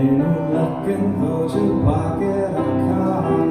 In a looking through your pocket,